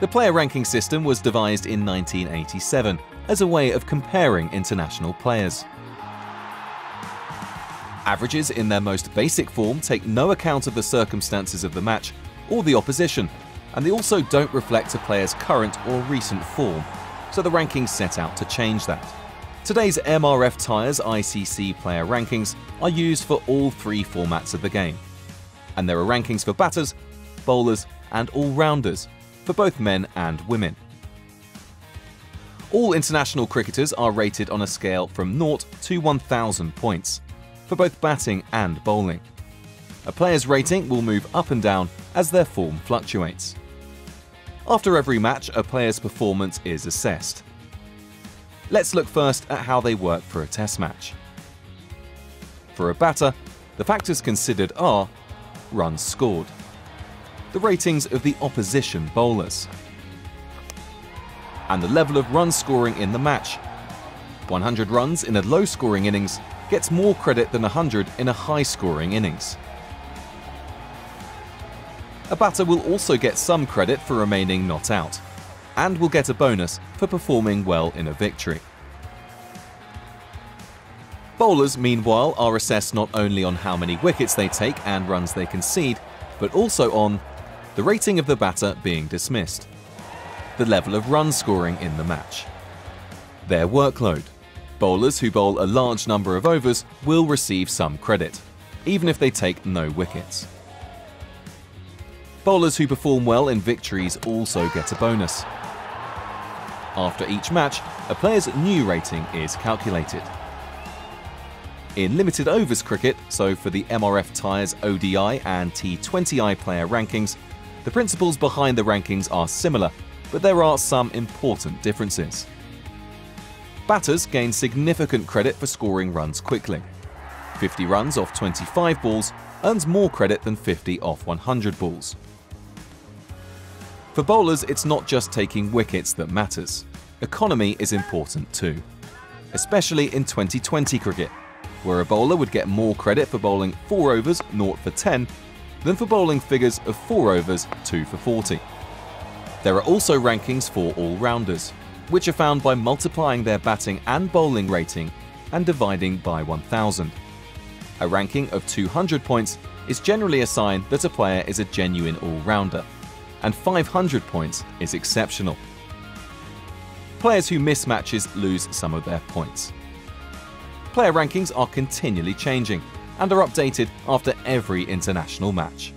The player ranking system was devised in 1987 as a way of comparing international players. Averages in their most basic form take no account of the circumstances of the match or the opposition, and they also don't reflect a player's current or recent form, so the rankings set out to change that. Today's MRF Tyres ICC player rankings are used for all three formats of the game, and there are rankings for batters, bowlers, and all-rounders for both men and women. All international cricketers are rated on a scale from 0 to 1000 points, for both batting and bowling. A player's rating will move up and down as their form fluctuates. After every match, a player's performance is assessed. Let's look first at how they work for a test match. For a batter, the factors considered are runs scored, the ratings of the opposition bowlers, and the level of run scoring in the match. 100 runs in a low scoring innings gets more credit than 100 in a high scoring innings. A batter will also get some credit for remaining not out, and will get a bonus for performing well in a victory. Bowlers, meanwhile, are assessed not only on how many wickets they take and runs they concede, but also on the rating of the batter being dismissed, the level of run scoring in the match, their workload. Bowlers who bowl a large number of overs will receive some credit, even if they take no wickets. Bowlers who perform well in victories also get a bonus. After each match, a player's new rating is calculated. In limited overs cricket, so for the MRF Tyres ODI and T20I player rankings, the principles behind the rankings are similar, but there are some important differences. Batters gain significant credit for scoring runs quickly. 50 runs off 25 balls earns more credit than 50 off 100 balls. For bowlers, it's not just taking wickets that matters. Economy is important too, especially in Twenty20 cricket, where a bowler would get more credit for bowling 4 overs 0 for 10 than for bowling figures of 4 overs 2 for 40. There are also rankings for all-rounders, which are found by multiplying their batting and bowling rating and dividing by 1000. A ranking of 200 points is generally a sign that a player is a genuine all-rounder, and 500 points is exceptional. Players who miss matches lose some of their points. Player rankings are continually changing and are updated after every international match.